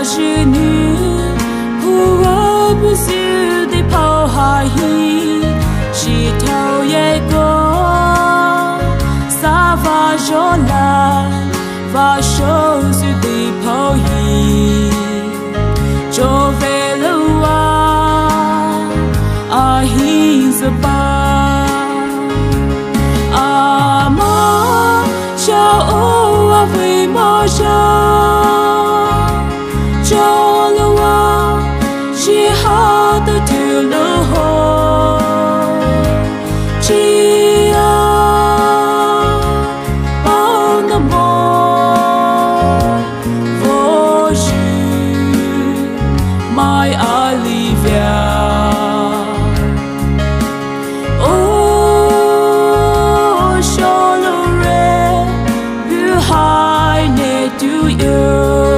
sa va je nu hu wa bu su tê chỉ thâu ye go sa va jo la va show su về lâu he's a bar ama cha o ave ma cha my Olivia. Oh, je le behind it to you.